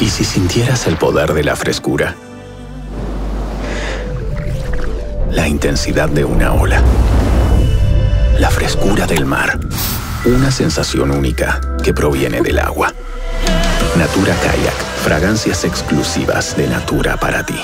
¿Y si sintieras el poder de la frescura? La intensidad de una ola. La frescura del mar. Una sensación única que proviene del agua. Natura Kayak. Fragancias exclusivas de Natura para ti.